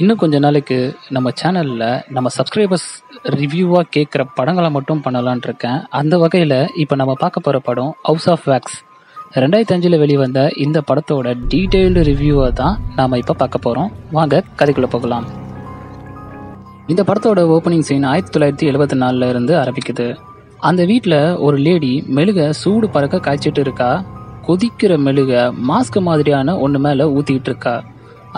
இன்னும் கொஞ்ச நாளைக்கு நம்ம சேனலில் நம்ம சப்ஸ்கிரைபர்ஸ் ரிவ்யூவாக கேட்குற படங்களை மட்டும் பண்ணலான் இருக்கேன். அந்த வகையில் இப்போ நம்ம பார்க்க போகிற படம் ஹவுஸ் ஆஃப் வேக்ஸ் ரெண்டாயிரத்தி அஞ்சில் வெளிவந்த இந்த படத்தோட டீட்டெயில்டு ரிவ்யூவை தான் நாம் இப்போ பார்க்க போகிறோம் வாங்க கதைக்குள்ளே போகலாம். இந்த படத்தோட ஓப்பனிங் சீன் ஆயிரத்தி தொள்ளாயிரத்தி எழுபத்தி நாலில் இருந்து ஆரம்பிக்குது. அந்த வீட்டில் ஒரு லேடி மெழுக சூடு பறக்க காய்ச்சிட்டு இருக்கா. கொதிக்கிற மெழுக மாஸ்க் மாதிரியான ஒன்று மேலே ஊற்றிக்கிட்டு இருக்கா.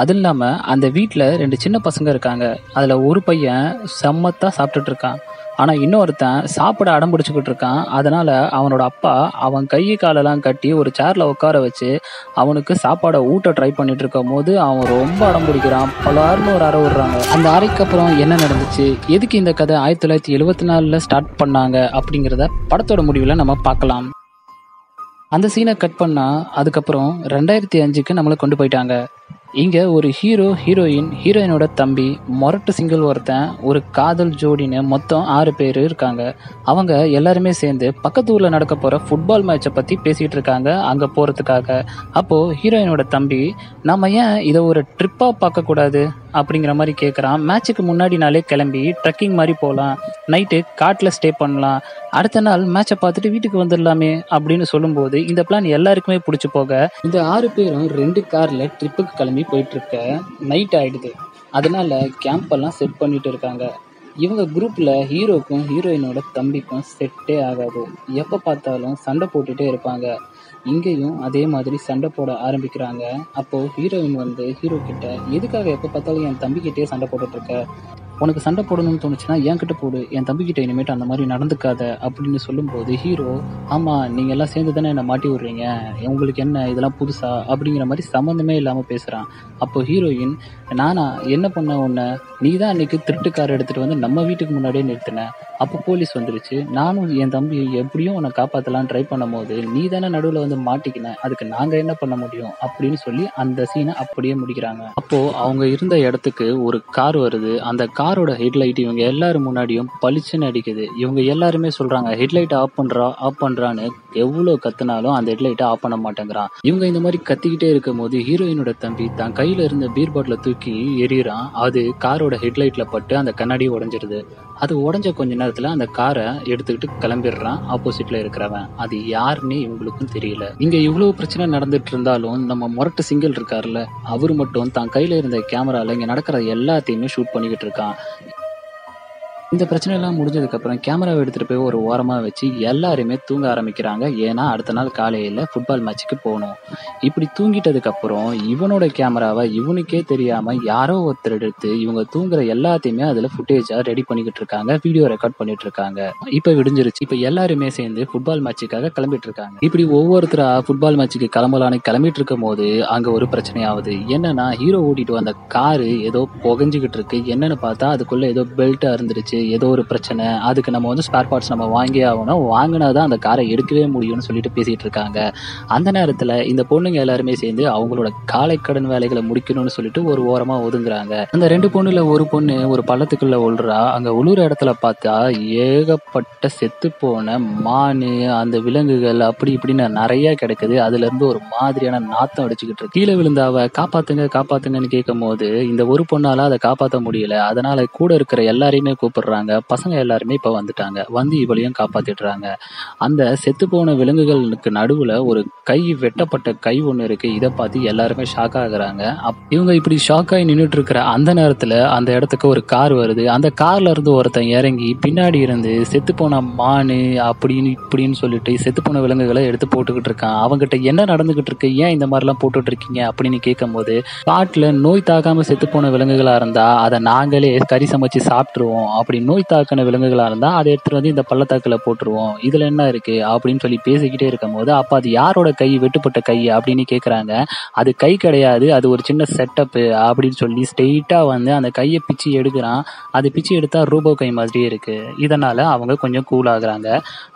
அது இல்லாமல் அந்த வீட்டில் ரெண்டு சின்ன பசங்க இருக்காங்க. அதில் ஒரு பையன் செம்மத்தாக சாப்பிட்டுட்டு இருக்கான். ஆனால் இன்னொருத்தன் சாப்பிட அடம் பிடிச்சிக்கிட்டு இருக்கான். அதனால் அவனோட அப்பா அவன் கை காலெல்லாம் கட்டி ஒரு சேர்ல உட்கார வச்சு அவனுக்கு சாப்பாடை ஊட்ட ட்ரை பண்ணிட்டு இருக்கும் போது அவன் ரொம்ப அடம் பிடிக்கிறான். பலாருன்னு ஒரு அறை விடுறாங்க. அந்த அறைக்கு அப்புறம் என்ன நடந்துச்சு? எதுக்கு இந்த கதை ஆயிரத்தி தொள்ளாயிரத்தி எழுபத்தி நாலில் ஸ்டார்ட் பண்ணாங்க அப்படிங்கிறத படத்தோட முடிவில் நம்ம பார்க்கலாம். அந்த சீனை கட் பண்ணால் அதுக்கப்புறம் ரெண்டாயிரத்தி அஞ்சுக்கு நம்மளை கொண்டு போயிட்டாங்க. இங்கே ஒரு ஹீரோ ஹீரோயின் ஹீரோயினோட தம்பி மொரட்டு சிங்கிள் ஒருத்தன் ஒரு காதல் ஜோடின்னு மொத்தம் ஆறு பேர் இருக்காங்க. அவங்க எல்லாருமே சேர்ந்து பக்கத்து ஊரில் நடக்க போகிற ஃபுட்பால் மேட்சை பற்றி பேசிகிட்டு இருக்காங்க அங்கே போகிறதுக்காக அப்போது ஹீரோயினோட தம்பி நம்ம ஏன் இதை ஒரு ட்ரிப்பாக பார்க்கக்கூடாது? அப்படிங்கிற மாதிரி கேட்குறான் மேட்சுக்கு முன்னாடி நாளே கிளம்பி ட்ரெக்கிங் மாதிரி போகலாம் நைட்டு காட்டில் ஸ்டே பண்ணலாம். அடுத்த நாள் மேட்சை பார்த்துட்டு வீட்டுக்கு வந்துடலாமே அப்படின்னு சொல்லும்போது இந்த பிளான் எல்லாருக்குமே பிடிச்சி போக. இந்த ஆறு பேரும் ரெண்டு காரில் ட்ரிப்புக்கு கிளம்பி போயிட்டுருக்க. நைட் ஆகிடுது அதனால கேம்ப் எல்லாம் செட் பண்ணிட்டு இருக்காங்க. இவங்க குரூப்பில் ஹீரோக்கும் ஹீரோயினோட தம்பிக்கும் செட்டே ஆகாது. எப்போ பார்த்தாலும் சண்டை போட்டுகிட்டே இருப்பாங்க. இங்கேயும் அதே மாதிரி சண்டை போட ஆரம்பிக்கிறாங்க. அப்போது ஹீரோயின் வந்து ஹீரோ கிட்ட எதுக்காக எப்போ பார்த்தாலும் என் தம்பிக்கிட்டே சண்டை போட்டுட்ருக்க உனக்கு சண்டை போடணும்னு தோணுச்சுன்னா என்கிட்ட போடு என் தம்பிக்கிட்ட இனிமேட்டு அந்த மாதிரி நடந்துக்காத அப்படின்னு சொல்லும்போது ஹீரோ ஆமாம் நீங்கள் எல்லாம் சேர்ந்து தானே என்னை மாட்டி விடுறீங்க? உங்களுக்கு என்ன இதெல்லாம் புதுசா? அப்படிங்கிற மாதிரி சம்மந்தமே இல்லாமல் பேசுகிறான் அப்போ ஹீரோயின் நானா என்ன பண்ண உன்னை? நீ தான் அன்னைக்கு திருட்டுக்கார எடுத்துகிட்டு வந்து நம்ம வீட்டுக்கு முன்னாடியே நிறுத்தின. அப்போ போலீஸ் வந்துருச்சு. நானும் என் தம்பி எப்படியும் உன்னை காப்பாற்றலாம் ட்ரை பண்ணும் போது நீ தானே நடுவில் வந்து மாட்டிக்கின. அதுக்கு நாங்கள் என்ன பண்ண முடியும்? அப்படின்னு சொல்லி அந்த சீனை அப்படியே முடிக்கிறாங்க. அப்போது அவங்க இருந்த இடத்துக்கு ஒரு கார் வருது. அந்த கார் காரோட ஹெட்லைட் இவங்க எல்லாரும் முன்னாடியும் பளிச்சுன்னு அடிக்குது. இவங்க எல்லாருமே சொல்றாங்க ஹெட்லைட் ஆஃப் பண்றா ஆஃப் பண்றான்னு எவ்வளோ கத்துனாலும் அந்த ஹெட்லைட்டை ஆஃப் பண்ண மாட்டேங்கிறான். இவங்க இந்த மாதிரி கத்திக்கிட்டே இருக்கும் போது ஹீரோயினோட தம்பி தான் கையில இருந்த பீர் பாட்டில தூக்கி எறிகிறான். அது காரோட ஹெட்லைட்ல பட்டு அந்த கண்ணாடி உடஞ்சிருது. அது உடஞ்ச கொஞ்ச நேரத்துல அந்த காரை எடுத்துக்கிட்டு கிளம்பிடுறான். ஆப்போசிட்ல இருக்கிறவன். அது யாருன்னே இவங்களுக்கும் தெரியல. இங்க இவ்வளவு பிரச்சனை நடந்துட்டு இருந்தாலும் நம்ம முரட்டு சிங்கிள் இருக்காருல்ல அவர் மட்டும் தான் கையில இருந்த கேமரால இங்க நடக்கிற எல்லாத்தையுமே ஷூட் பண்ணிக்கிட்டு இருக்கான். இந்த பிரச்சனை எல்லாம் முடிஞ்சதுக்கு அப்புறம் கேமராவை எடுத்துட்டு போய் ஒரு ஓரமா வச்சு எல்லாருமே தூங்க ஆரம்பிக்கிறாங்க. ஏன்னா அடுத்த நாள் காலையில ஃபுட்பால் மேட்ச்சுக்கு போகணும். இப்படி தூங்கிட்டதுக்கு அப்புறம் இவனோட கேமராவை இவனுக்கே தெரியாம யாரோ ஒருத்தர் எடுத்து இவங்க தூங்குற எல்லாத்தையுமே அதுல ஃபுட்டேஜா ரெடி பண்ணிக்கிட்டு இருக்காங்க. வீடியோ ரெக்கார்ட் பண்ணிட்டு இருக்காங்க. இப்ப விடிஞ்சிருச்சு. இப்ப எல்லாருமே சேர்ந்து ஃபுட்பால் மேட்சுக்காக கிளம்பிட்டு இருக்காங்க. இப்படி ஒவ்வொருத்தரா ஃபுட்பால் மேட்சுக்கு கிளம்பலான்னு கிளம்பிட்டு இருக்கும் போது அங்க ஒரு பிரச்சனை ஆகுது என்னன்னா ஹீரோ ஓட்டிட்டு வந்த காரு ஏதோ புகஞ்சுக்கிட்டு இருக்கு. என்னன்னு பார்த்தா அதுக்குள்ள ஏதோ பெல்ட் இருந்துருச்சு. ஏதோ ஒரு பிரச்சனை அதுக்கு நம்ம வந்து ஸ்பேர் பார்ட்ஸ் நம்ம வாங்கி ஆகணும். வாங்கினா தான் அந்த காரை எடுக்கவே முடியும்னு சொல்லிட்டு பேசிகிட்டு இருக்காங்க. அந்த நேரத்தில் இந்த பொண்ணுங்க எல்லாருமே சேர்ந்து அவங்களோட காலை கடன் வேலைகளை முடிக்கணும்னு சொல்லிட்டு ஒரு ஓரமாக ஒதுங்குறாங்க. அந்த ரெண்டு பொண்ணுல ஒரு பொண்ணு ஒரு பள்ளத்துக்குள்ள உள்றா அங்கே உளுற இடத்துல பார்த்தா ஏகப்பட்ட செத்து போன மானு அந்த விலங்குகள் அப்படி இப்படின்னு நிறைய கிடைக்குது. அதுல இருந்து ஒரு மாதிரியான நாத்தம் அடிச்சுக்கிட்டு இருக்கு. கீழே விழுந்தாவ காப்பாத்துங்க காப்பாத்துங்கன்னு கேட்கும் போது இந்த ஒரு பொண்ணால அதை காப்பாற்ற முடியல. அதனால கூட இருக்கிற எல்லாரையுமே கூப்பிடுறாங்க பசங்க எல்லாருமே இப்போ வந்துட்டாங்க. வந்து இவளையும் காப்பாத்திடுறாங்க. அந்த செத்து போன விலங்குகளுக்கு நடுவுல ஒரு கை வெட்டப்பட்ட கை ஒன்று இருக்கு. இதை பார்த்து எல்லாருமே ஷாக் ஆகுறாங்க. அப்- இவங்க இப்படி ஷாக் ஆகி நின்றுட்டு இருக்கிற அந்த நேரத்துல அந்த இடத்துக்கு ஒரு கார் வருது. அந்த கார்ல இருந்து ஒருத்தன் இறங்கி பின்னாடி இருந்து செத்து போன மானு அப்படின்னு இப்படின்னு சொல்லிட்டு செத்து போன விலங்குகளை எடுத்து போட்டுக்கிட்டு இருக்கான். அவங்ககிட்ட என்ன நடந்துகிட்டு இருக்கு? ஏன் இந்த மாதிரிலாம் போட்டுட்டு இருக்கீங்க? அப்படின்னு கேட்கும்போது காட்டுல நோய் தாக்காம செத்து போன விலங்குகளா இருந்தா அதை நாங்களே கறி சமைச்சு சாப்பிட்டுருவோம். அப்படி அப்படி நோய் தாக்கின விலங்குகளாக இருந்தால் அதை எடுத்துகிட்டு வந்து இந்த பள்ளத்தாக்கில் போட்டுருவோம். இதில் என்ன இருக்குது அப்படின்னு சொல்லி பேசிக்கிட்டே இருக்கும்போது அப்போ அது யாரோட கை? வெட்டுப்பட்ட கை அப்படின்னு கேட்குறாங்க அது கை கிடையாது. அது ஒரு சின்ன செட்டப்பு அப்படின்னு சொல்லி ஸ்ட்ரெயிட்டாக வந்து அந்த கையை பிச்சு எடுக்கிறான். அது பிச்சு எடுத்தால் ரூபோ கை மாதிரியே இருக்குது இதனால் அவங்க கொஞ்சம் கூல் ஆகுறாங்க.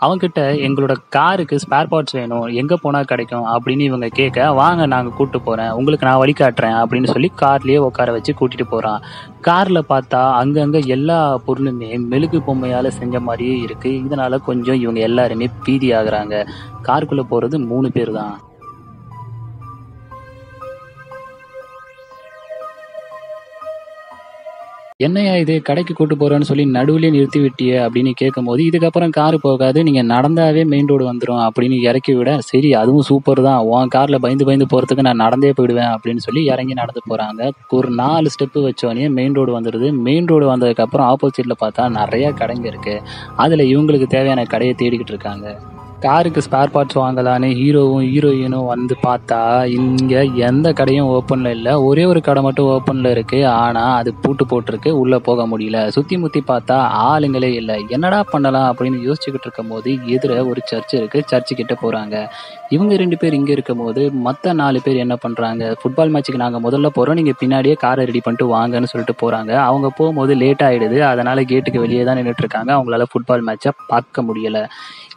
அவங்கக்கிட்ட எங்களோட காருக்கு ஸ்பேர் பார்ட்ஸ் வேணும். எங்கே போனால் கிடைக்கும்? அப்படின்னு இவங்க கேட்க வாங்க நாங்கள் கூப்பிட்டு போகிறேன் உங்களுக்கு நான் வழிகாட்டுறேன். அப்படின்னு சொல்லி கார்லேயே உட்கார வச்சு கூட்டிகிட்டு போகிறான் கார்ல பார்த்தா அங்கங்க எல்லா பொருளுமே மெழுகு பொம்மையால செஞ்ச மாதிரியே இருக்கு. இதனால கொஞ்சம் இவங்க எல்லாருமே பீதி ஆகுறாங்க. காருக்குள்ள போறது மூணு பேர் தான். என்னையா இது? கடைக்கு கூட்டு போறேன்னு சொல்லி நடுவுலயே நிறுத்தி விட்டிய அப்படின்னு கேட்கும்போது இதுக்கப்புறம் கார் போகாது நீங்க நடந்தாவே மெயின் ரோடு வந்துடும் அப்படின்னு இறக்கி விட சரி அதுவும் சூப்பர் தான். உன் கார்ல பயந்து பயந்து போறதுக்கு நான் நடந்தே போயிடுவேன் அப்படின்னு சொல்லி இறங்கி நடந்து போறாங்க. ஒரு நாலு ஸ்டெப்பு வச்சோடனே மெயின் ரோடு வந்துடுது மெயின் ரோடு வந்ததுக்கு அப்புறம் ஆப்போசிட்ல பார்த்தா நிறைய கடைங்க இருக்கு. அதுல இவங்களுக்கு தேவையான கடையை தேடிக்கிட்டு இருக்காங்க. காருக்கு ஸ்பேர் பார்ட்ஸ் வாங்கலான்னு ஹீரோவும் ஹீரோயினும் வந்து பார்த்தா இங்கே எந்த கடையும் ஓப்பனில் இல்லை. ஒரே ஒரு கடை மட்டும் ஓப்பனில் இருக்குது ஆனால் அது பூட்டு போட்டிருக்கு. உள்ளே போக முடியல. சுற்றி முற்றி பார்த்தா ஆளுங்களே இல்லை. என்னடா பண்ணலாம் அப்படின்னு யோசிச்சுக்கிட்டு இருக்கும் போது எதிர ஒரு சர்ச் இருக்குது சர்ச்சு கிட்டே போகிறாங்க இவங்க ரெண்டு பேர் இங்கே இருக்கும் போது மற்ற நாலு பேர் என்ன பண்ணுறாங்க ஃபுட்பால் மேட்ச்சுக்கு நாங்கள் முதல்ல போகிறோம் நீங்கள் பின்னாடியே காரை ரெடி பண்ணிட்டு வாங்கன்னு சொல்லிட்டு போகிறாங்க அவங்க போகும்போது லேட் ஆகிடுது அதனால் கேட்டுக்கு வெளியே தான் நின்றுட்டுருக்காங்க அவங்களால ஃபுட்பால் மேட்ச்சை பார்க்க முடியல.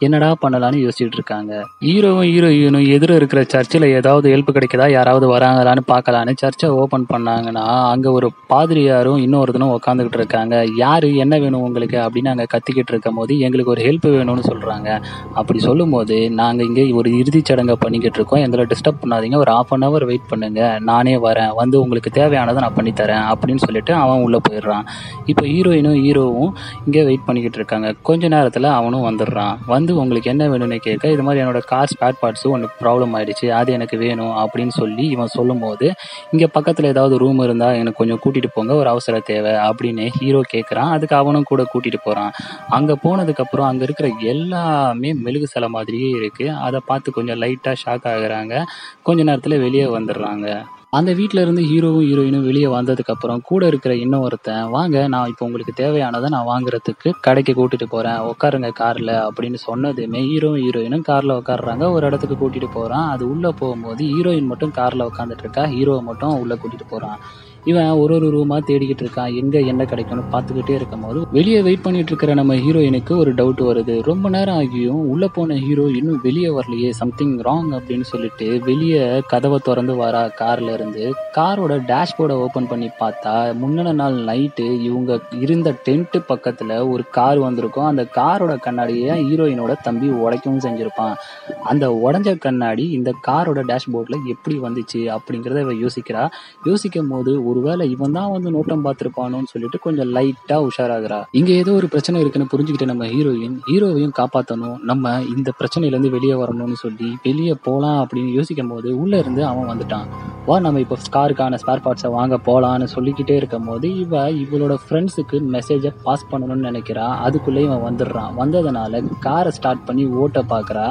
என்னடா பண்ணலான்னு யோசிச்சுட்டு இருக்காங்க. ஹீரோவும் ஹீரோயினும் எதிர இருக்கிற சர்ச்சில் ஏதாவது ஹெல்ப் கிடைக்குதா? யாராவது வராங்களான்னு பார்க்கலான்னு சர்ச்சை ஓப்பன் பண்ணாங்கன்னா அங்கே ஒரு பாதிரியாரும் இன்னொருத்தனும் உட்காந்துக்கிட்டு இருக்காங்க. யாரு? என்ன வேணும் உங்களுக்கு? அப்படின்னு அங்கே கத்திக்கிட்டு இருக்கும் போது எங்களுக்கு ஒரு ஹெல்ப் வேணும்னு சொல்கிறாங்க அப்படி சொல்லும்போது நாங்கள் இங்கே ஒரு இறுதிச் சடங்கை பண்ணிக்கிட்டு இருக்கோம். எங்களை டிஸ்டர்ப் பண்ணாதீங்க. ஒரு ஆஃப் அன் ஹவர் வெயிட் பண்ணுங்க. நானே வரேன். வந்து உங்களுக்கு தேவையானதை நான் பண்ணித்தரேன் அப்படின்னு சொல்லிட்டு அவன் உள்ளே போயிடுறான். இப்போ ஹீரோயினும் ஹீரோவும் இங்கே வெயிட் பண்ணிக்கிட்டு இருக்காங்க. கொஞ்ச நேரத்தில் அவனும் வந்துடுறான். வந்து உங்களுக்கு என்ன வேணும்னு கேட்க இது மாதிரி என்னோட கார் ஸ்பேர் பார்ட்ஸும் ஒன்று ப்ராப்ளம் ஆயிடுச்சு அது எனக்கு வேணும் அப்படின்னு சொல்லி இவன் சொல்லும்போது இங்கே பக்கத்தில் ஏதாவது ரூம் இருந்தால் எனக்கு கொஞ்சம் கூட்டிகிட்டு போங்க ஒரு அவசர தேவை அப்படின்னு ஹீரோ கேட்குறான் அதுக்கு அவனும் கூட கூட்டிகிட்டு போகிறான் அங்கே போனதுக்கப்புறம் அங்கே இருக்கிற எல்லாமே மெழுகு சிலை மாதிரியே இருக்குது அதை பார்த்து கொஞ்சம் லைட்டாக ஷாக் ஆகுறாங்க. கொஞ்ச நேரத்தில் வெளியே வந்துடுறாங்க. அந்த வீட்டில் இருந்து ஹீரோவும் ஹீரோயினும் வெளியே வந்ததுக்கப்புறம் கூட இருக்கிற இன்னொருத்தன் வாங்க நான் இப்போ உங்களுக்கு தேவையானதை நான் வாங்குறதுக்கு கடைக்கு கூட்டிட்டு போகிறேன் உட்காருங்க காரில். அப்படின்னு சொன்னதுமே ஹீரோவும் ஹீரோயினும் காரில் உட்காடுறாங்க ஒரு இடத்துக்கு கூட்டிட்டு போகிறான் அது உள்ளே போகும்போது ஹீரோயின் மட்டும் காரில் உட்காந்துட்டு இருக்கா. ஹீரோவை மட்டும் உள்ளே கூட்டிட்டு போகிறான் இவன் ஒரு ஒரு ரூமா தேடிக்கிட்டு இருக்கான். எங்க என்ன கிடைக்கும்னு பார்த்துக்கிட்டே இருக்கும்போது வெளியே வெயிட் பண்ணிட்டு இருக்கிற நம்ம ஹீரோயினுக்கு ஒரு டவுட் வருது. ரொம்ப நேரம் ஆகியும் உள்ள போன ஹீரோ இன்னும் வெளியே வரலையே சம்திங் ராங் அப்படின்னு சொல்லிட்டு வெளியே கதவை திறந்து வரா கார்ல இருந்து. காரோட டேஷ்போர்டை ஓபன் பண்ணி பார்த்தா முந்தின நாள் நைட்டு இவங்க இருந்த டென்ட் பக்கத்துல ஒரு கார் வந்திருக்கும். அந்த காரோட கண்ணாடியை ஹீரோயினோட தம்பி உடைக்கவும் செஞ்சிருப்பான். அந்த உடஞ்ச கண்ணாடி இந்த காரோட டேஷ்போர்ட்ல எப்படி வந்துச்சு அப்படிங்கிறத இவ யோசிக்கிறா. யோசிக்கும் போது ஒருவேளை இவன் தான் வந்து நோட்டம் பார்த்துருப்பானோன்னு சொல்லிட்டு கொஞ்சம் லைட்டா உஷாராகிறா. இங்க ஏதோ ஒரு பிரச்சனை இருக்குன்னு புரிஞ்சுக்கிட்டு நம்ம ஹீரோயின் ஹீரோவையும் காப்பாற்றணும் நம்ம இந்த பிரச்சனையில இருந்து வெளியே வரணும்னு சொல்லி வெளியே போலாம் அப்படின்னு யோசிக்கும் போது உள்ள இருந்து அவன் வந்துட்டான். வா நம்ம இப்போ ஸ்காருக்கான ஸ்பேர் பார்ட்ஸை வாங்க போகலான்னு சொல்லிக்கிட்டே இருக்கும் போது இவ இவளோட ஃப்ரெண்ட்ஸுக்கு மெசேஜை பாஸ் பண்ணணும்னு நினைக்கிறா. அதுக்குள்ளே இவன் வந்துடுறான். வந்ததுனால காரை ஸ்டார்ட் பண்ணி ஓட்ட பார்க்குறா.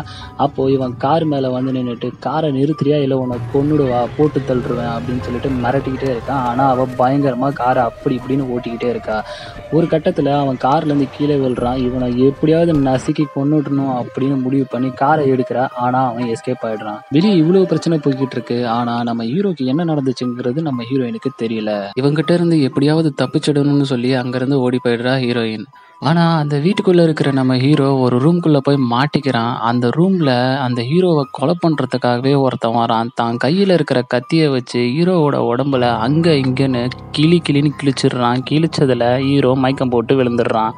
அப்போது இவன் கார் மேலே வந்து நின்றுட்டு காரை நிறுத்துறியா? இல்லை உன்னை கொன்னுடுவா? போட்டு தள்ளுருவேன் அப்படின்னு சொல்லிட்டு மிரட்டிக்கிட்டே இருக்கான். ஆனால் அவள் பயங்கரமாக காரை அப்படி இப்படின்னு ஓட்டிக்கிட்டே இருக்கா. ஒரு கட்டத்தில் அவன் கார்லேருந்து கீழே விழுறான். இவனை எப்படியாவது நசுக்கி கொன்னுடணும் அப்படின்னு முடிவு பண்ணி காரை எடுக்கிறா. ஆனால் அவன் எஸ்கேப் ஆயிடுறான். வெளியே இவ்வளவு பிரச்சனை போய்கிட்டு இருக்கு. ஆனால் நம்ம ஹீரோக்கு என்ன நடந்துச்சுங்கிறது நம்ம ஹீரோயினுக்கு தெரியல. இவங்கிட்ட இருந்து எப்படியாவது தப்பிச்சிடணும்னு சொல்லி அங்கிருந்து ஓடி போயிடுறா ஹீரோயின் ஆனால் அந்த வீட்டுக்குள்ளே இருக்கிற நம்ம ஹீரோ ஒரு ரூம்குள்ளே போய் மாட்டிக்கிறான். அந்த ரூமில் அந்த ஹீரோவை கொலை பண்ணுறதுக்காகவே ஒருத்தன் வரான். தான் கையில் இருக்கிற கத்தியை வச்சு ஹீரோவோட உடம்புல அங்கே இங்கேன்னு கிளி கிளின்னு கிழிச்சிடுறான். கிழிச்சதில் ஹீரோ மயக்கம் போட்டு விழுந்துடுறான்.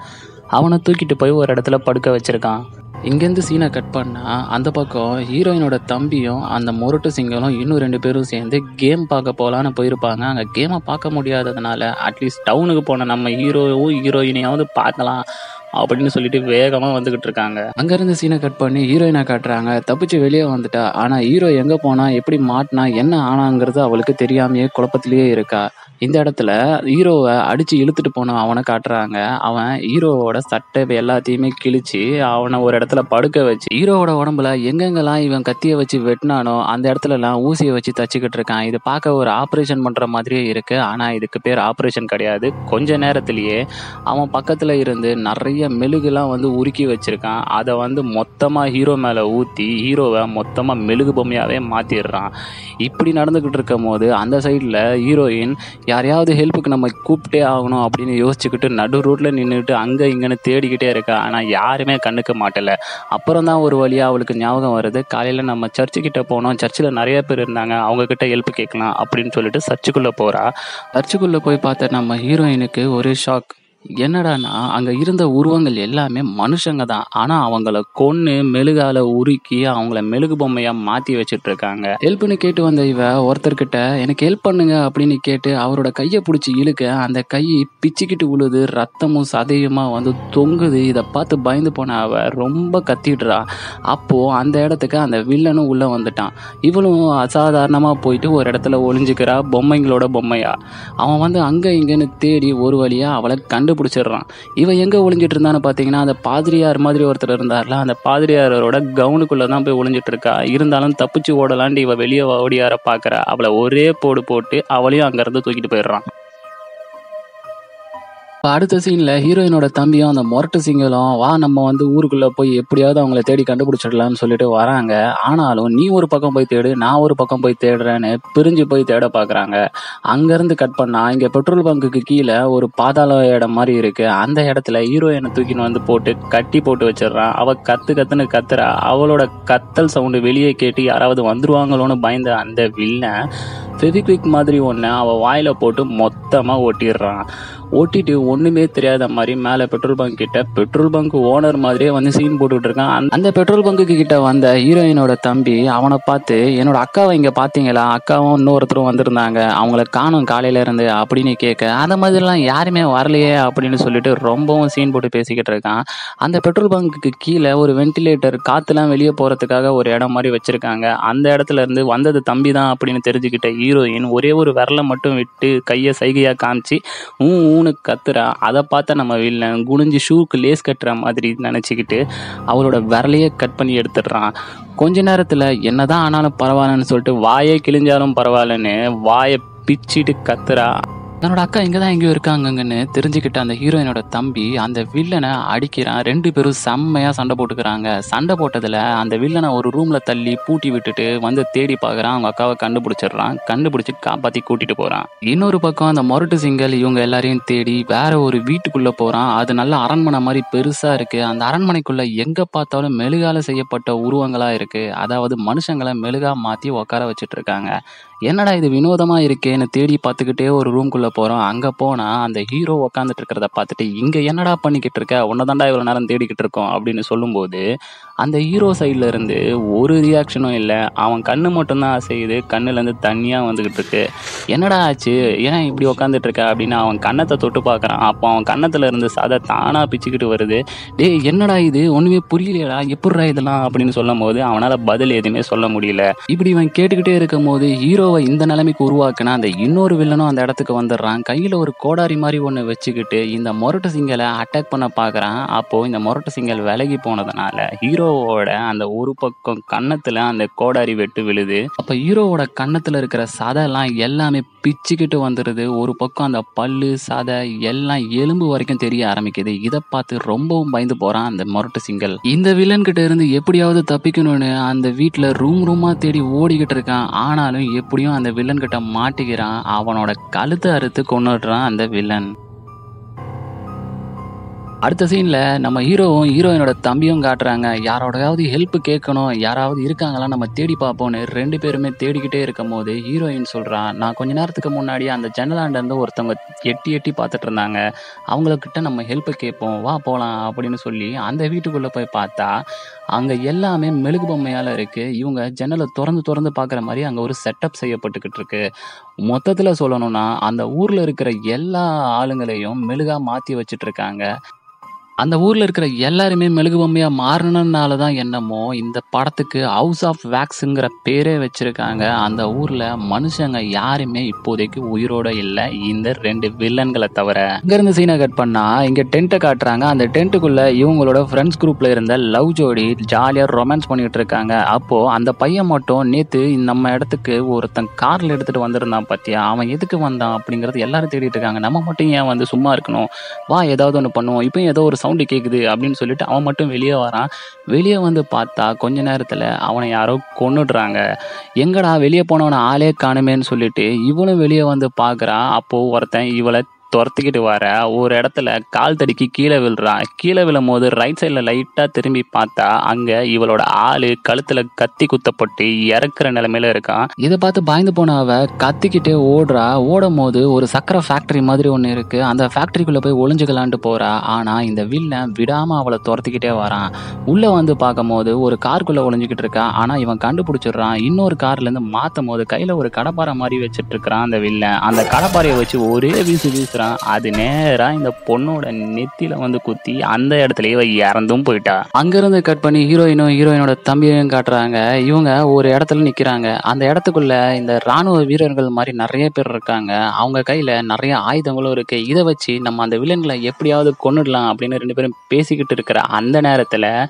அவனை தூக்கிட்டு போய் ஒரு இடத்துல படுக்க வச்சுருக்கான். இங்கேருந்து சீனை கட் பண்ணால் அந்த பக்கம் ஹீரோயினோட தம்பியும் அந்த முரட்டு சிங்கலும் இன்னும் ரெண்டு பேரும் சேர்ந்து கேம் பார்க்க போகலான்னு போயிருப்பாங்க. அங்கே கேமை பார்க்க முடியாததுனால அட்லீஸ்ட் டவுனுக்கு போன நம்ம ஹீரோவும் ஹீரோயினையாவது பார்க்கலாம் அப்படின்னு சொல்லிட்டு வேகமாக வந்துகிட்டு இருக்காங்க. அங்கேருந்து சீனை கட் பண்ணி ஹீரோயினை காட்டுறாங்க. தப்பிச்சு வெளியே வந்துட்டா ஆனால் ஹீரோ எங்கே போனால் எப்படி மாட்டினா என்ன ஆனாங்கிறது அவளுக்கு தெரியாமையே குழப்பத்திலேயே இருக்கா. இந்த இடத்துல ஹீரோவை அடித்து இழுத்துட்டு போன அவனை காட்டுறாங்க. அவன் ஹீரோவோட சட்டை எல்லாத்தையுமே கிழிச்சு அவனை ஒரு இடத்துல படுக்க வச்சு ஹீரோவோட உடம்புல எங்கெங்கெல்லாம் இவன் கத்தியை வச்சு வெட்டினானோ அந்த இடத்துலலாம் ஊசியை வச்சு தச்சுக்கிட்டு இருக்கான். இது பார்க்க ஒரு ஆப்ரேஷன் பண்ணுற மாதிரியே இருக்கு. ஆனால் இதுக்கு பேர் ஆப்ரேஷன் கிடையாது. கொஞ்ச நேரத்திலேயே அவன் பக்கத்தில் இருந்து நிறைய மெழுகுலாம் வந்து உருக்கி வச்சிருக்கான். அதை வந்து மொத்தமாக ஹீரோ மேலே ஊற்றி ஹீரோவை மொத்தமாக மெழுகு பொம்மையாகவே மாற்றிடுறான் இப்படி நடந்துக்கிட்டு இருக்கும் போது அந்த சைடில் ஹீரோயின் யாரையாவது ஹெல்ப்புக்கு நம்ம கூப்பிட்டே ஆகணும் அப்படின்னு யோசிச்சுக்கிட்டு நடு ரூட்டில் நின்றுட்டு அங்கே இங்கேன்னு தேடிக்கிட்டே இருக்கா. ஆனால் யாருமே கண்ணுக்க மாட்டல. அப்புறம் தான் ஒரு வழியாக அவளுக்கு ஞாபகம் வருது. காலையில் நம்ம சர்ச்சுக்கிட்ட போனோம். சர்ச்சில் நிறைய பேர் இருந்தாங்க. அவங்கக்கிட்ட ஹெல்ப் கேட்கலாம் அப்படின்னு சொல்லிட்டு சர்ச்சுக்குள்ளே போகிறா சர்ச்சுக்குள்ளே போய் பார்த்த நம்ம ஹீரோயினுக்கு ஒரு ஷாக் என்னடான்னா அங்கே இருந்த உருவங்கள் எல்லாமே மனுஷங்க தான். ஆனால் அவங்கள கொன்று மெழுகால உருக்கி அவங்கள மெழுகு பொம்மையாக மாற்றி வச்சிட்டு இருக்காங்க ஹெல்ப்னு கேட்டு வந்த இவ ஒருத்தர்கிட்ட எனக்கு ஹெல்ப் பண்ணுங்க அப்படின்னு கேட்டு அவரோட கையை பிடிச்சி இழுக்க அந்த கை பிச்சுக்கிட்டு உழுது ரத்தமும் சதையுமா வந்து தொங்குது. இதை பார்த்து பயந்து போன அவ ரொம்ப கத்திடுறா. அப்போ அந்த இடத்துக்கு அந்த வில்லனும் உள்ள வந்துட்டான். இவளும் அசாதாரணமாக போயிட்டு ஒரு இடத்துல ஒளிஞ்சுக்கிறா பொம்மைங்களோட பொம்மையா. அவன் வந்து அங்கே இங்கேன்னு தேடி ஒரு வழியாக அவளை கண்டு கண்டுபிடிச்சிடுறான். இவன் எங்க ஒளிஞ்சிட்டு இருந்தான்னு பார்த்தீங்கன்னா அந்த பாதிரியார் மாதிரி ஒருத்தர் இருந்தார்ல அந்த பாதிரியாரோட கவுனுக்குள்ள தான் போய் ஒளிஞ்சிட்டு இருக்கா. இருந்தாலும் தப்பிச்சு ஓடலான்ட்டு இவ வெளியே ஓடியார பார்க்குற அவளை ஒரே போடு போட்டு அவளையும் அங்க இருந்து தூக்கிட்டு போயிடுறான். அடுத்த சீன்ல ஹீரோயினோட தம்பியும் அந்த மொரட்டு சிங்கலும் வா நம்ம வந்து ஊருக்குள்ள போய் எப்படியாவது அவங்கள தேடி கண்டுபிடிச்சிடலாம்னு சொல்லிட்டு வராங்க. ஆனாலும் நீ ஒரு பக்கம் போய் தேடு நான் ஒரு பக்கம் போய் தேடுறேன்னு பிரிஞ்சு போய் தேட பாக்குறாங்க. அங்கேருந்து கட் பண்ணா இங்க பெட்ரோல் பங்குக்கு கீழே ஒரு பாதாள இடம் மாதிரி இருக்கு. அந்த இடத்துல ஹீரோயினை தூக்கின்னு வந்து போட்டு கட்டி போட்டு வச்சிடுறான் அவ கத்து கத்துன்னு கத்துறா. அவளோட கத்தல் சவுண்டு வெளியே கேட்டு யாராவது வந்துருவாங்களோன்னு பயந்த அந்த வில்லன் ஃபெவிக்விக் மாதிரி ஒன்று அவள் வாயில போட்டு மொத்தமாக ஓட்டிடுறான். ஓட்டிட்டு ஒண்ணுமே தெரியாத மாதிரி மேலே பெட்ரோல் பங்க் கிட்ட பெட்ரோல் பங்க் ஓனர் மாதிரியே வந்து சீன் போட்டுக்கிட்டு இருக்கான். அந்த- பெட்ரோல் பங்குக்கு கிட்ட வந்த ஹீரோயினோட தம்பி அவனை பார்த்து என்னோட அக்காவை இங்க பாத்தீங்களா அக்காவும் இன்னொருத்தரும் வந்திருந்தாங்க. அவங்கள காணும் காலையில இருந்து அப்படின்னு கேட்க அந்த மாதிரிலாம் யாருமே வரலையே அப்படின்னு சொல்லிட்டு ரொம்பவும் சீன் போட்டு பேசிக்கிட்டு இருக்கான். அந்த பெட்ரோல் பங்குக்கு கீழே ஒரு வென்டிலேட்டர் காத்துலாம் வெளியே போறதுக்காக ஒரு இடம் மாதிரி வச்சிருக்காங்க. அந்த இடத்துல இருந்து வந்தது தம்பி தான் அப்படின்னு தெரிஞ்சுக்கிட்ட ஹீரோயின் ஒரே ஒரு விரலை மட்டும் விட்டு கையை சைகையா காமிச்சு ஊ ஊன்னு கத்துறா. அதை பார்த்தா நம்ம வில்லன் குனிஞ்சு ஷூக்கு லேஸ் கட்டுற மாதிரி நினச்சிக்கிட்டு அவளோட விரலையே கட் பண்ணி எடுத்துடுறான். கொஞ்ச நேரத்தில் என்னதான் ஆனாலும் பரவாயில்லன்னு சொல்லிட்டு வாயே கிழிஞ்சாலும் பரவாயில்லன்னு வாயை பிச்சிட்டு கத்துறா. தன்னோட அக்கா இங்கே தான் எங்கேயோ இருக்காங்கன்னு தெரிஞ்சுக்கிட்ட அந்த ஹீரோயினோட தம்பி அந்த வில்லனை அடிக்கிறான். ரெண்டு பேரும் செம்மையாக சண்டை போட்டுக்கிறாங்க. சண்டை போட்டதில் அந்த வில்லனை ஒரு ரூமில் தள்ளி பூட்டி விட்டுட்டு வந்து தேடி பார்க்குறான் அவங்க அக்காவை கண்டுபிடிச்சிடுறான். கண்டுபிடிச்சி காப்பாற்றி கூட்டிகிட்டு போகிறான் இன்னொரு பக்கம் அந்த மொரட்டு சிங்கல் இவங்க எல்லாரையும் தேடி வேற ஒரு வீட்டுக்குள்ளே போகிறான் அது நல்ல அரண்மனை மாதிரி பெருசாக இருக்குது அந்த அரண்மனைக்குள்ளே எங்கே பார்த்தாலும் மெழுகால செய்யப்பட்ட உருவங்களாக இருக்குது அதாவது மனுஷங்களை மெழுகா மாற்றி உட்கார வச்சுட்டு இருக்காங்க. என்னடா இது வினோதமா இருக்கேன்னு தேடி பார்த்துக்கிட்டே ஒரு ரூம்குள்ள போறோம். அங்க போனா அந்த ஹீரோ உட்காந்துட்டு இருக்கிறத பார்த்துட்டு இங்க என்னடா பண்ணிக்கிட்டு இருக்க? உன்னதாண்டா இவ்வளவு நேரம் தேடிக்கிட்டு இருக்கோம். அப்படின்னு சொல்லும்போது அந்த ஹீரோ சைட்ல இருந்து ஒரு ரியாக்ஷனும் இல்லை. அவன் கண்ணு மட்டும்தான் அசையுது. கண்ணுல இருந்து தண்ணியா வந்துகிட்டு இருக்கு. என்னடா ஆச்சு? ஏன் இப்படி உக்காந்துட்டு இருக்க? அப்படின்னு அவன் கன்னத்தை தொட்டு பார்க்கறான். அப்போ அவன் கன்னத்துல இருந்து சதை தானா பிச்சுக்கிட்டு வருது. டேய் என்னடா இது? ஒண்ணுமே புரியலையடா. எப்படிடா இதெல்லாம்? அப்படின்னு சொல்லும் போது அவனால பதில் எதுவுமே சொல்ல முடியல. இப்படி இவன் கேட்டுக்கிட்டே இருக்கும் போது ஹீரோ ஹீரோவை இந்த நிலைமைக்கு உருவாக்கினா அந்த இன்னொரு வில்லனும் அந்த இடத்துக்கு வந்துடுறான். கையில் ஒரு கோடாரி மாதிரி ஒன்று வச்சுக்கிட்டு இந்த மொரட்டு சிங்கலை அட்டாக் பண்ண பார்க்கறான் அப்போது இந்த மொரட்டு சிங்கல் விலகி போனதுனால ஹீரோவோட அந்த ஒரு பக்கம் கன்னத்தில் அந்த கோடாரி வெட்டு விழுது. அப்போ ஹீரோவோட கன்னத்தில் இருக்கிற சதைலாம் எல்லாமே பிச்சுக்கிட்டு வந்துடுது ஒரு பக்கம் அந்த பல்லு சதை எல்லாம் எலும்பு வரைக்கும் தெரிய ஆரம்பிக்குது. இதை பார்த்து ரொம்பவும் பயந்து போகிறான் அந்த மொரட்டு சிங்கல். இந்த வில்லன்கிட்ட இருந்து எப்படியாவது தப்பிக்கணும்னு அந்த வீட்டில் ரூம் ரூமாக தேடி ஓடிக்கிட்டு இருக்கான். ஆனாலும் எப்படியும் அந்த வில்லன் கிட்ட மாட்டிக்கிறான். அவனோட கழுத்தை அறுத்து கொண்டுடுறான் அந்த வில்லன். அடுத்த சீனில் நம்ம ஹீரோவும் ஹீரோயினோட தம்பியும் காட்டுறாங்க. யாரோடையாவது ஹெல்ப் கேட்கணும் யாராவது இருக்காங்களா நம்ம தேடி பார்ப்போன்னு ரெண்டு பேருமே தேடிக்கிட்டே இருக்கும் போது ஹீரோயின் சொல்கிறான் நான் கொஞ்ச நேரத்துக்கு முன்னாடி அந்த ஜன்னலாண்ட இருந்து ஒருத்தவங்க எட்டி எட்டி பார்த்துட்டு இருந்தாங்க. அவங்கக்கிட்ட நம்ம ஹெல்ப் கேட்போம். வா போகலாம் அப்படின்னு சொல்லி அந்த வீட்டுக்குள்ளே போய் பார்த்தா அங்கே எல்லாமே மெழுகு பொம்மையால் இருக்குது இவங்க ஜன்னலை திறந்து திறந்து பார்க்குற மாதிரி அங்கே ஒரு செட்டப் செய்யப்பட்டுக்கிட்டு இருக்கு. மொத்தத்தில் சொல்லணும்னா அந்த ஊரில் இருக்கிற எல்லா ஆளுங்களையும் மெழுகா மாற்றி வச்சுட்டு இருக்காங்க. அந்த ஊரில் இருக்கிற எல்லாருமே மெழுகு பொம்மையாக மாறினனால தான் என்னமோ இந்த படத்துக்கு ஹவுஸ் ஆஃப் வேக்ஸுங்கிற பேரே வச்சுருக்காங்க. அந்த ஊரில் மனுஷங்க யாருமே இப்போதைக்கு உயிரோட இல்லை. இந்த ரெண்டு வில்லன்களை தவிர. இங்கேருந்து சீனை கட் பண்ணால் இங்கே டென்ட்டை காட்டுறாங்க. அந்த டென்ட்டுக்குள்ளே இவங்களோட ஃப்ரெண்ட்ஸ் குரூப்ல இருந்த லவ் ஜோடி ஜாலியாக ரொமான்ஸ் பண்ணிகிட்டு இருக்காங்க. அப்போது அந்த பையன் மட்டும் நேற்று நம்ம இடத்துக்கு ஒருத்தன் காரில் எடுத்துகிட்டு வந்திருந்தான் பார்த்தியா அவன் எதுக்கு வந்தான் அப்படிங்கிறது எல்லாரும் தேடிட்டு இருக்காங்க. நம்ம மட்டும் ஏன் வந்து சும்மா இருக்கணும்? வா ஏதாவது ஒன்று பண்ணுவோம். இப்போ ஏதோ ஒரு சவுண்டு கேட்குது அப்படின்னு சொல்லிட்டு அவன் மட்டும் வெளியே வரான். வெளியே வந்து பார்த்தா கொஞ்ச நேரத்தில் அவனை யாரோ கொண்டுடுறாங்க எங்கடா வெளியே போனவனை ஆளே காணுமேன்னு சொல்லிட்டு இவனும் வெளியே வந்து பார்க்குறான் அப்போது ஒருத்தன் இவளை துரத்திக்கிட்டு வர ஒரு இடத்துல கால் தடிக்கி கீழே விழுறான். கீழே விழும் போது ரைட் சைடில் லைட்டாக திரும்பி பார்த்தா அங்கே இவளோட ஆள் கழுத்தில் கத்தி குத்தப்பட்டு இறக்குற நிலமையில இருக்கான். இதை பார்த்து பயந்து போன அவ கத்திக்கிட்டே ஓடுறா. ஓடும் போது ஒரு சக்கரை ஃபேக்டரி மாதிரி ஒன்று இருக்கு. அந்த ஃபேக்டரிக்குள்ளே போய் ஒளிஞ்சுக்கலான்ட்டு போறா. ஆனா இந்த வில்லன் விடாம அவளை துரத்திக்கிட்டே வரான். உள்ள வந்து பார்க்கும்போது ஒரு காருக்குள்ள ஒளிஞ்சுக்கிட்டு இருக்கா ஆனா இவன் கண்டுபிடிச்சிடுறான். இன்னொரு கார்லேருந்து மாற்றும் மாத்தும் போது கையில் ஒரு கடப்பாறை மாதிரி வச்சுட்டு இருக்கிறான் அந்த வில்லன் அந்த கடப்பாரையை வச்சு ஒரே வீசு வீசுறான். அது நேரா இந்த பொண்ணோட நெத்தியில வந்து குத்தி அந்த இடத்துல இவ இறந்தும் போயிட்டா. அங்கிருந்து கட் பண்ணி ஹீரோயினும் ஹீரோயினோட தம்பியையும் காட்டுறாங்க. இவங்க ஒரு இடத்துல நிக்கிறாங்க. அந்த இடத்துக்குள்ள இந்த ராணுவ வீரர்கள் மாதிரி நிறைய பேர் இருக்காங்க. அவங்க கையில நிறைய ஆயுதங்களும் இருக்கு. இதை வச்சு நம்ம அந்த வில்லன்களை எப்படியாவது கொன்னுடலாம் அப்படின்னு ரெண்டு பேரும் பேசிக்கிட்டு இருக்கிற அந்த நேரத்துல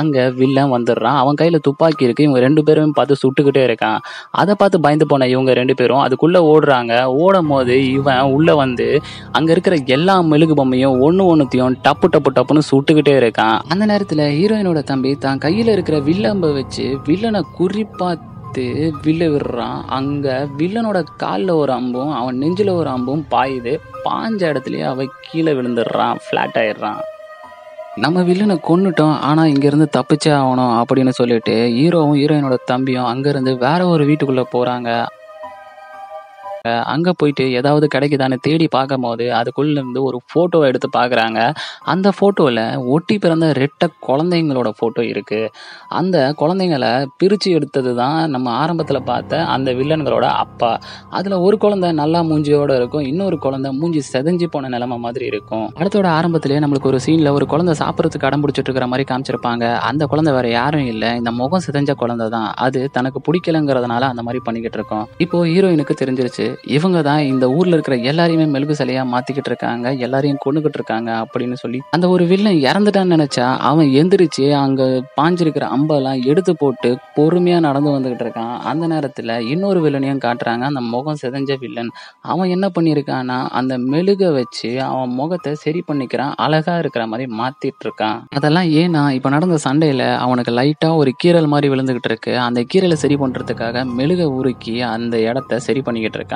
அங்கே வில்லன் வந்துடுறான். அவன் கையில் துப்பாக்கி இருக்கு. இவங்க ரெண்டு பேரும் பார்த்து சுட்டுக்கிட்டே இருக்கான். அதை பார்த்து பயந்து போன இவங்க ரெண்டு பேரும் அதுக்குள்ளே ஓடுறாங்க. ஓடும் போது இவன் உள்ளே வந்து அங்கே இருக்கிற எல்லா மெழுகு பொம்மையும் ஒன்று ஒன்றுத்தையும் டப்பு டப்பு டப்புன்னு சுட்டுக்கிட்டே இருக்கான். அந்த நேரத்தில் ஹீரோயினோட தம்பி தான் கையில் இருக்கிற வில்லம்பை வச்சு வில்லனை குறிப்பா பார்த்து வில்ல விடுறான். அங்க வில்லனோட காலில் ஒரு அம்பும் அவன் நெஞ்சில் ஒரு அம்பும் பாயுது. பாஞ்ச இடத்துலயே அவன் கீழே விழுந்துடுறான். ஃப்ளாட் ஆயிடுறான். நம்ம வில்லனை கொன்னுட்டோம் ஆனால் இங்கேருந்து தப்பிச்சே ஆகணும் அப்படின்னு சொல்லிட்டு ஹீரோவும் ஹீரோயினோட தம்பியும் அங்கேருந்து வேற ஒரு வீட்டுக்குள்ளே போகிறாங்க அங்கே போயிட்டு ஏதாவது கிடைக்குதான்னு தேடி பார்க்கும் போது அதுக்குள்ளேருந்து ஒரு ஃபோட்டோ எடுத்து பார்க்குறாங்க. அந்த ஃபோட்டோவில் ஒட்டி பிறந்த ரெட்ட குழந்தைங்களோட ஃபோட்டோ இருக்குது அந்த குழந்தைங்களை பிரித்து எடுத்தது தான் நம்ம ஆரம்பத்தில் பார்த்த அந்த வில்லன்களோட அப்பா. அதில் ஒரு குழந்தை நல்லா மூஞ்சியோட இருக்கும். இன்னொரு குழந்தை மூஞ்சி செதஞ்சு போன நிலைமை மாதிரி இருக்கும். படத்தோட ஆரம்பத்திலேயே நம்மளுக்கு ஒரு சீனில் ஒரு குழந்தை சாப்பிட்றதுக்கு அடம் பிடிச்சிட்டு இருக்கிற மாதிரி காமிச்சிருப்பாங்க. அந்த குழந்தை வேற யாரும் இல்லை. இந்த முகம் சிதைஞ்ச குழந்தை தான் அது தனக்கு பிடிக்கலங்கிறதுனால அந்த மாதிரி பண்ணிக்கிட்டு இருக்கோம். இப்போ ஹீரோயினுக்கு தெரிஞ்சிருச்சு. இவங்க தான் இந்த ஊர்ல இருக்கிற எல்லாரையுமே மெழுகு சிலையா மாத்திக்கிட்டு இருக்காங்க எல்லாரையும் கொண்டுகிட்டு இருக்காங்க அப்படின்னு சொல்லி அந்த ஒரு வில்லன் இறந்துட்டான்னு நினைச்சா அவன் எந்திரிச்சு அங்க பாஞ்சிருக்கிற அம்பெல்லாம் எடுத்து போட்டு பொறுமையா நடந்து வந்துகிட்டு இருக்கான். அந்த நேரத்துல இன்னொரு வில்லனையும் காட்டுறாங்க. அந்த முகம் சிதஞ்ச வில்லன் அவன் என்ன பண்ணியிருக்கான்னா அந்த மெழுக வச்சு அவன் முகத்தை சரி பண்ணிக்கிறான் அழகா இருக்கிற மாதிரி மாத்திட்டு இருக்கான். அதெல்லாம் ஏன்னா இப்ப நடந்த சண்டையில அவனுக்கு லைட்டா ஒரு கீரல் மாதிரி விழுந்துகிட்டு இருக்கு. அந்த கீரலை சரி பண்றதுக்காக மெழுக உருக்கி அந்த இடத்த சரி பண்ணிக்கிட்டு இருக்கான்.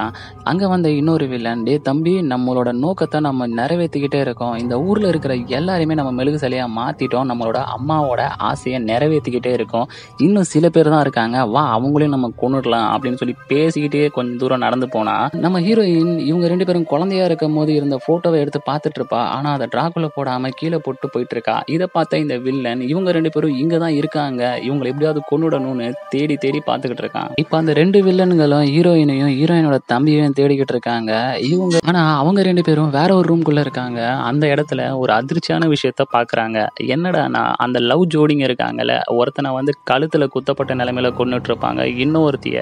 அங்க வந்த இன்னொரு வில்லன் டே தம்பி நம்மளோட நோக்கத்தை நம்ம நிறைவேற்றிக்கிட்டே இருக்கோம். இந்த ஊர்ல இருக்கிற எல்லாருமே நம்ம மெழுகு சிலையா மாத்திட்டோம். நம்மளோட அம்மாவோட ஆசையை நிறைவேற்றிக்கிட்டே இருக்கோம். இன்னும் சில பேர் தான் இருக்காங்க. வா அவங்களையும் நம்ம கொண்டுடலாம் அப்படின்னு சொல்லி பேசிக்கிட்டே கொஞ்சம் தூரம் நடந்து போனா. நம்ம ஹீரோயின் இவங்க ரெண்டு பேரும் குழந்தையா இருக்கும் போது இருந்த போட்டோவை எடுத்து பார்த்துட்டு இருப்பா ஆனா அதை டிராக்குல போடாம கீழே போட்டு போயிட்டு இருக்கா இதை பார்த்த இந்த வில்லன் இவங்க ரெண்டு பேரும் இங்க தான் இருக்காங்க. இவங்களை எப்படியாவது கொண்டுடணும்னு தேடி தேடி பார்த்துக்கிட்டு இருக்கான். இப்போ அந்த ரெண்டு வில்லன்களும் ஹீரோயினையும் ஹீரோயினோட தம்பியும் தேடிக்கிட்டு இருக்காங்க. இவங்க ஆனா அவங்க ரெண்டு பேரும் வேற ஒரு ரூம்குள்ள இருக்காங்க. அந்த இடத்துல ஒரு அதிர்ச்சியான விஷயத்த பாக்குறாங்க. என்னடானா அந்த லவ் ஜோடிங்க இருக்காங்கல்ல ஒருத்தனை வந்து கழுத்துல குத்தப்பட்ட நிலைமையில கொண்டுட்டு இருப்பாங்க இன்னொருத்திய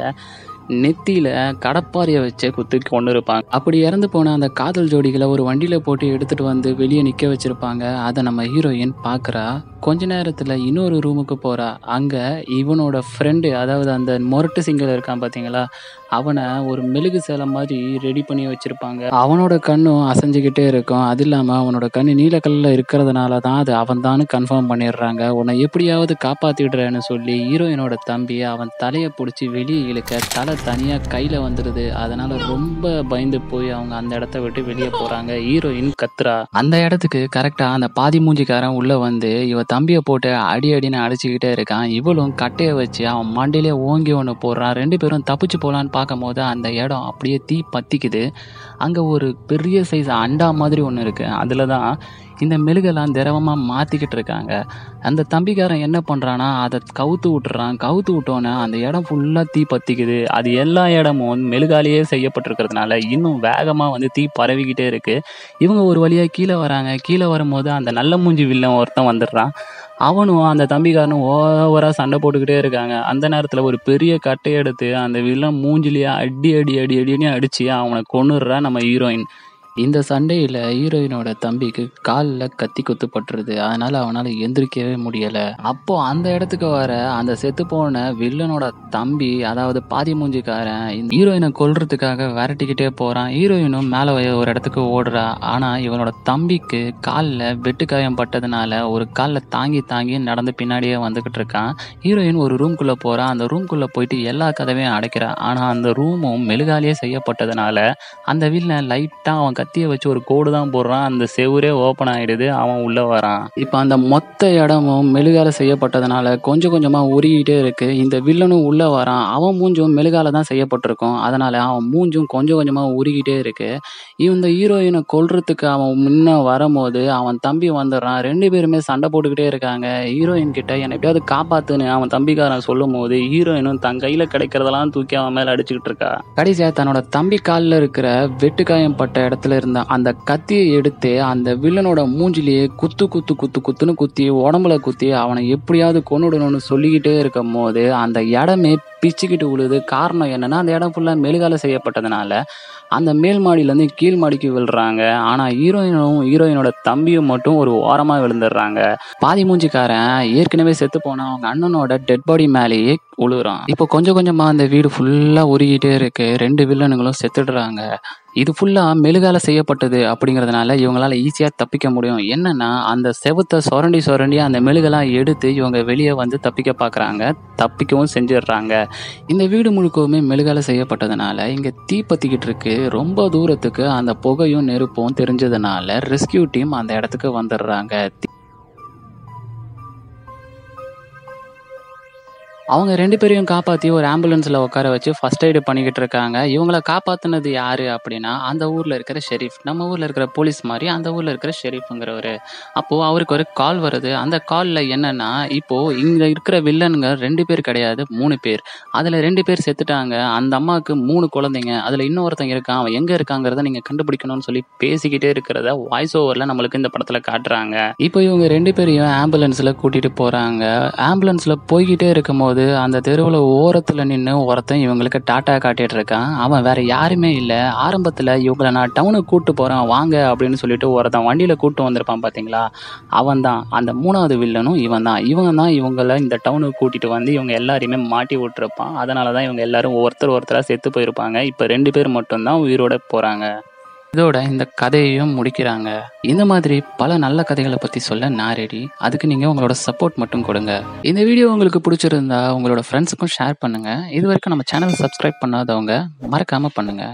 நெத்தியில கடப்பாரியை வச்சு குத்தி கொண்டு இருப்பாங்க அப்படி இறந்து போன அந்த காதல் ஜோடிகளை ஒரு வண்டியில போட்டு எடுத்துட்டு வந்து வெளியே நிக்க வச்சிருப்பாங்க. அதை நம்ம ஹீரோயின் பாக்குறா. கொஞ்ச நேரத்துல இன்னொரு ரூமுக்கு போறா. அங்க இவனோட ஃப்ரெண்டு அதாவது அந்த மொரட்டு சிங்கல் இருக்கான் பாத்தீங்களா அவனை ஒரு மெழுகு சேலை மாதிரி ரெடி பண்ணி வச்சிருப்பாங்க. அவனோட கண்ணும் அசைஞ்சுக்கிட்டே இருக்கும். அது இல்லாமல் அவனோட கண்ணு நீலக்கல்ல இருக்கிறதுனால தான் அது அவன் தான் கன்ஃபார்ம் பண்ணிடுறாங்க. உன்னை எப்படியாவது காப்பாத்திடுறேன்னு சொல்லி ஹீரோயினோட தம்பி அவன் தலையை பிடிச்சி வெளியே இழுக்க தலை தனியாக கையில் வந்துடுது அதனால ரொம்ப பயந்து போய் அவங்க அந்த இடத்த விட்டு வெளியே போறாங்க. ஹீரோயின் கத்ரா. அந்த இடத்துக்கு கரெக்டா அந்த பாதி மூஞ்சிக்காரன் உள்ள வந்து இவ தம்பியை போட்டு அடி அடின்னு அடிச்சுக்கிட்டே இருக்கான். இவளும் கட்டையை வச்சு அவன் மண்டையிலே ஓங்கி ஒன்று போடுறான். ரெண்டு பேரும் தப்பிச்சு போகலான்னு பார்க்கும் போது அந்த இடம் அப்படியே தீ பத்திக்குது. அங்கே ஒரு பெரிய சைஸ் அண்டா மாதிரி ஒன்று இருக்குது அதில் தான் இந்த மெழுகெல்லாம் திரவமாக மாற்றிக்கிட்டு இருக்காங்க. அந்த தம்பிக்காரன் என்ன பண்ணுறான்னா அதை கவுத்து விட்டுறான். கவுத்து விட்டோன்னே அந்த இடம் ஃபுல்லாக தீ பற்றிக்குது அது எல்லா இடமும் மெழுகாலேயே செய்யப்பட்டிருக்கிறதுனால இன்னும் வேகமாக வந்து தீ பரவிக்கிட்டே இருக்குது இவங்க ஒரு வழியாக கீழே வராங்க. கீழே வரும்போது அந்த நல்ல மூஞ்சி வில்லன் ஒருத்தன் வந்துடுறான். அவனும் அந்த தம்பிக்காரனும் ஓவராக சண்டை போட்டுக்கிட்டே இருக்காங்க. அந்த நேரத்தில் ஒரு பெரிய கட்டையை எடுத்து அந்த வில்லன் மூஞ்சிலேயே அடி அடி அடி அடின்னு அடித்து அவனை கொண்டுடுறா நம்ம ஹீரோயின் இந்த சண்டையில் ஹீரோயினோட தம்பிக்கு காலில் கத்தி குத்துப்பட்டுருது. அதனால் அவனால் எந்திரிக்கவே முடியலை. அப்போது அந்த இடத்துக்கு வர அந்த செத்து போன வில்லனோட தம்பி அதாவது பாதி மூஞ்சிக்காரன் ஹீரோயினை கொல்றதுக்காக விரட்டிக்கிட்டே போகிறான் ஹீரோயினும் மேலே ஒரு இடத்துக்கு ஓடுறா. ஆனால் இவனோட தம்பிக்கு காலில் வெட்டுக்காயம் பட்டதுனால ஒரு காலில் தாங்கி தாங்கி நடந்து பின்னாடியே வந்துக்கிட்டு இருக்கான். ஹீரோயின் ஒரு ரூம்குள்ளே போகிறான் அந்த ரூம்குள்ளே போயிட்டு எல்லா கதவையும் அடைக்கிறா. ஆனால் அந்த ரூமும் மெழுகாலேயே செய்யப்பட்டதுனால அந்த வில்லன் லைட்டாக அவன் கத்தியை வச்சு ஒரு கோடு தான் போடுறான். அந்த செவுரே ஓப்பன் ஆகிடுது அவன் உள்ளே வரான். இப்போ அந்த மொத்த இடமும் மெழுகால செய்யப்பட்டதுனால கொஞ்சம் கொஞ்சமாக உருகிட்டே இருக்கு. இந்த வில்லனும் உள்ளே வரான். அவன் மூஞ்சும் மெழுகால தான் செய்யப்பட்டிருக்கும். அதனால் அவன் மூஞ்சும் கொஞ்சம் கொஞ்சமாக உருகிட்டே இருக்கு. இந்த ஹீரோயினை கொல்றதுக்கு அவன் முன்ன வரும்போது அவன் தம்பி வந்துடுறான். ரெண்டு பேருமே சண்டை போட்டுக்கிட்டே இருக்காங்க. ஹீரோயின் கிட்ட என்னை எப்படியாவது காப்பாத்துன்னு அவன் தம்பிக்காரன் சொல்லும் போது ஹீரோயினும் தன் கையில கிடைக்கிறதெல்லாம் தூக்கி அவன் மேல அடிச்சுக்கிட்டு இருக்கா. கடைசியா தன்னோட தம்பி காலில் இருக்கிற வெட்டுக்காயம் பட்ட இடத்துல இருந்த அந்த கத்தியை எடுத்து அந்த வில்லனோட மூஞ்சிலேயே குத்து குத்து குத்து குத்துன்னு குத்தி உடம்புல குத்தி அவனை எப்படியாவது கொண்டுடணும்னு சொல்லிக்கிட்டே இருக்கும் போது அந்த இடமே பிச்சுக்கிட்டு விழுது காரணம் என்னன்னா அந்த இடம் ஃபுல்லாக மெழுகால செய்யப்பட்டதுனால அந்த மேல் மாடியிலேருந்து கீழ் மாடிக்கு விழுறாங்க. ஆனால் ஹீரோயினும் ஹீரோயினோட தம்பியும் மட்டும் ஒரு ஓரமாக விழுந்துடுறாங்க. பாதி மூஞ்சிக்காரன் ஏற்கனவே செத்து போன அவங்க அண்ணனோட டெட் பாடி மேலேயே உழுகுறான். இப்போ கொஞ்சம் கொஞ்சமாக அந்த வீடு ஃபுல்லாக உருகிட்டே இருக்கு. ரெண்டு வில்லனுங்களும் செத்துடுறாங்க. இது ஃபுல்லாக மெழுகால செய்யப்பட்டது அப்படிங்கிறதுனால இவங்களால ஈஸியாக தப்பிக்க முடியும். என்னன்னா அந்த செவத்தை சுரண்டி சுரண்டி அந்த மெழுகெல்லாம் எடுத்து இவங்க வெளியே வந்து தப்பிக்க பார்க்குறாங்க தப்பிக்கவும் செஞ்சிடுறாங்க. இந்த வீடு முழுக்கவுமே மெழுகால செய்யப்பட்டதுனால இங்கே தீ இருக்கு. ரொம்ப தூரத்துக்கு அந்த புகையும் நெருப்பும் தெரிஞ்சதுனால ரெஸ்கியூ டீம் அந்த இடத்துக்கு வந்துடுறாங்க. அவங்க ரெண்டு பேரையும் காப்பாற்றி ஒரு ஆம்புலன்ஸில் உட்கார வச்சு ஃபஸ்ட் எய்டு பண்ணிக்கிட்டு இருக்காங்க. இவங்கள காப்பாற்றினது யார் அப்படின்னா அந்த ஊரில் இருக்கிற ஷெரீஃப் நம்ம ஊரில் இருக்கிற போலீஸ் மாதிரி அந்த ஊரில் இருக்கிற ஷெரீஃபுங்கிறவர் அப்போது அவருக்கு ஒரு கால் வருது. அந்த காலில் என்னென்னா இப்போது இங்கே இருக்கிற வில்லனுங்க ரெண்டு பேர் கிடையாது மூணு பேர். அதில் ரெண்டு பேர் செத்துட்டாங்க. அந்த அம்மாவுக்கு மூணு குழந்தைங்க. அதில் இன்னொருத்தங்க இருக்கான். அவன் எங்கே இருக்காங்கிறத நீங்கள் கண்டுபிடிக்கணும்னு சொல்லி பேசிக்கிட்டே இருக்கிறத வாய்ஸ் ஓவரில் நம்மளுக்கு இந்த படத்தில் காட்டுறாங்க. இப்போ இவங்க ரெண்டு பேரையும் ஆம்புலன்ஸில் கூட்டிகிட்டு போகிறாங்க ஆம்புலன்ஸில் போய்கிட்டே இருக்கும்போது அந்த தெருவில் ஓரத்தில் நின்று ஒருத்தன் இவங்களுக்கு டாட்டா காட்டிகிட்டு இருக்கான். அவன் வேற யாருமே இல்லை. ஆரம்பத்தில் இவங்களை நான் டவுனுக்கு கூப்பிட்டு போகிறேன் வாங்க அப்படின்னு சொல்லிட்டு ஒருத்தன் வண்டியில் கூப்பிட்டு வந்திருப்பான் பார்த்தீங்களா அவன் தான். அந்த மூணாவது வில்லனும் இவன் தான். இவங்க தான் இவங்கள இந்த டவுனுக்கு கூட்டிகிட்டு வந்து இவங்க எல்லாரையுமே மாட்டி விட்டுருப்பான். அதனால தான் இவங்க எல்லாரும் ஒருத்தர் ஒருத்தராக செத்து போயிருப்பாங்க. இப்போ ரெண்டு பேர் மட்டும்தான் உயிரோட போகிறாங்க இதோட இந்த கதையையும் முடிக்கிறாங்க. இந்த மாதிரி பல நல்ல கதைகளை பற்றி சொல்ல நான் ரெடி அதுக்கு நீங்கள் உங்களோட சப்போர்ட் மட்டும் கொடுங்க. இந்த வீடியோ உங்களுக்கு பிடிச்சிருந்தா உங்களோட ஃப்ரெண்ட்ஸுக்கும் ஷேர் பண்ணுங்க. இது வரைக்கும் நம்ம சேனலை சப்ஸ்கிரைப் பண்ணாதவங்க மறக்காம பண்ணுங்க.